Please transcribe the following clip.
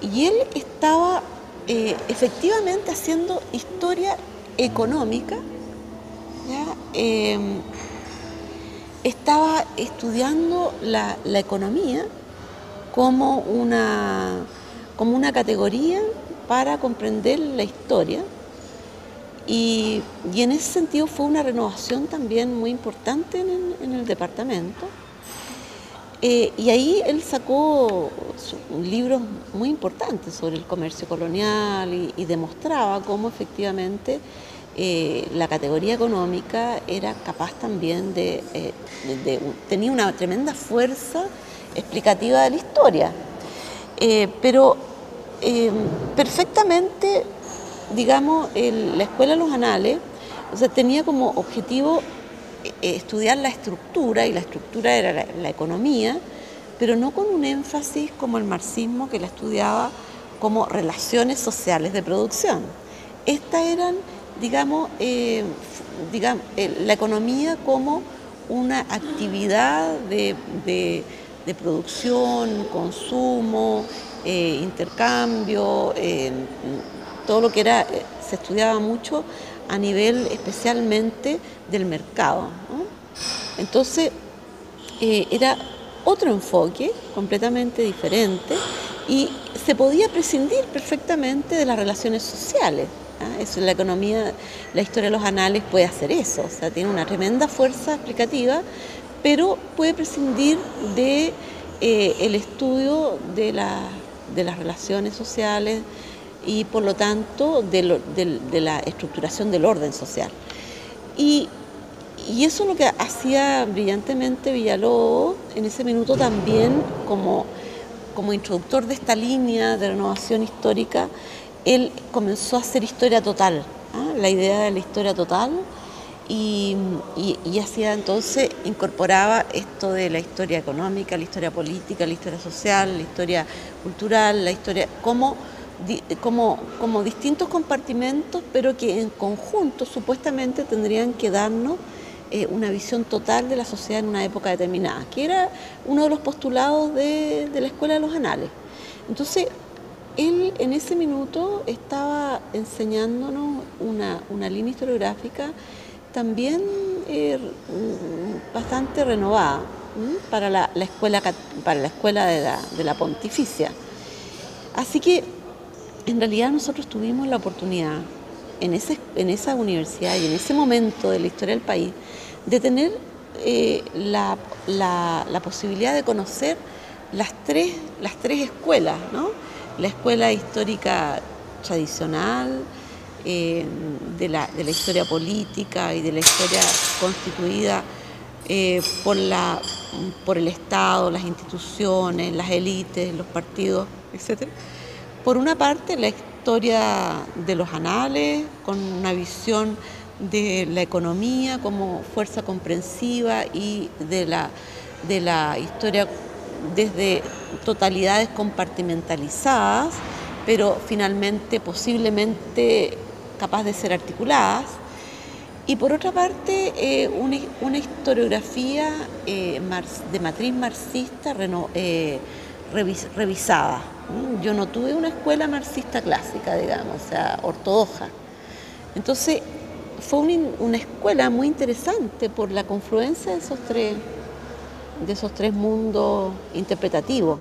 Y él estaba eh, efectivamente haciendo historia económica, em, estaba estudiando la, economía como una, como una categoría para comprender la historia y, en ese sentido fue una renovación también muy importante en el departamento. Eh, y ahí él sacó libros muy importantes sobre el comercio colonial y, demostraba cómo efectivamente eh, la categoría económica era capaz también de, eh, tenía una tremenda fuerza explicativa de la historia. pero perfectamente, digamos, la Escuela de los Anales, o sea, tenía como objetivo estudiar la estructura, y la estructura era la, economía, pero no con un énfasis como el marxismo que la estudiaba como relaciones sociales de producción. Estas eran, digamos, eh, digamos eh, la economía como una actividad de, producción, consumo, intercambio, todo lo que era, se estudiaba mucho a nivel especialmente del mercado. Entonces, eh, era otro enfoque completamente diferente y se podía prescindir perfectamente de las relaciones sociales. ¿ah? Eso, la economía, la historia de los anales puede hacer eso, o sea, tiene una tremenda fuerza explicativa, pero puede prescindir de eh, el estudio de, de las relaciones sociales, y por lo tanto de, la estructuración del orden social. Y, eso es lo que hacía brillantemente Villalobos en ese minuto también como, como introductor de esta línea de renovación histórica, él comenzó a hacer historia total, ¿ah? la idea de la historia total, y, y, hacía entonces, incorporaba esto de la historia económica, la historia política, la historia social, la historia cultural, la historia, como como, como distintos compartimentos, pero que en conjunto supuestamente tendrían que darnos eh, una visión total de la sociedad en una época determinada, que era uno de los postulados de, la Escuela de los Anales. Entonces, él en ese minuto estaba enseñándonos una, línea historiográfica también eh, bastante renovada para la, escuela, para la escuela de la, de la pontificia. Así que en realidad nosotros tuvimos la oportunidad en, ese, en esa universidad y en ese momento de la historia del país de tener eh, la, posibilidad de conocer las tres, las tres escuelas, ¿no? la escuela histórica tradicional, eh, de, la, historia política y de la historia constituida eh, por, la, por el Estado, las instituciones, las élites, los partidos, etc por una parte, la historia de los anales, con una visión de la economía como fuerza comprensiva y de la, de la historia desde totalidades compartimentalizadas, pero finalmente posiblemente capaz de ser articuladas. Y por otra parte, eh, una, historiografía eh, de matriz marxista eh, revisada. Mm, yo no tuve una escuela marxista clásica, digamos, o sea, ortodoxa. Entonces, fue una, escuela muy interesante por la confluencia de esos tres, de esos tres mundos interpretativos.